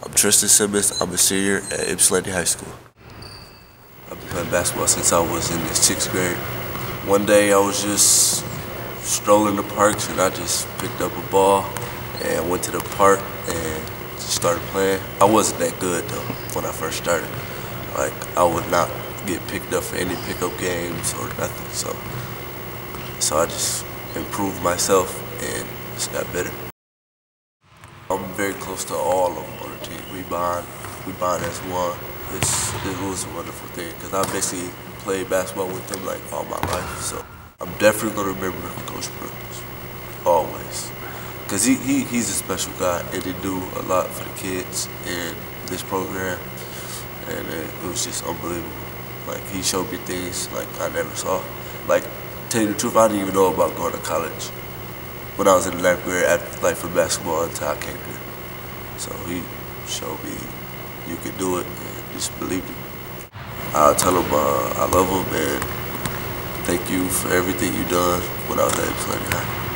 I'm Tristan Simmons. I'm a senior at Ypsilanti High School. I've been playing basketball since I was in the sixth grade. One day I was just strolling the parks and I just picked up a ball and went to the park and just started playing. I wasn't that good though when I first started. Like I would not get picked up for any pickup games or nothing. So so I just improved myself and just got better. I'm very close to all of them on the team. We bond, we bond as one. It's, it was a wonderful thing because I basically played basketball with them like all my life. So I'm definitely gonna remember Coach Brooks, always. Cause he, he he's a special guy and he do a lot for the kids in this program, and it, it was just unbelievable. Like he showed me things like I never saw. Like tell you the truth, I didn't even know about going to college when I was in the ninth grade, at, like for basketball until I came here. So he showed me you could do it and just believed it. I'll tell him uh, I love him and thank you for everything you've done when I was at Ypsilanti High.